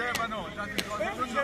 selber noch. Das ist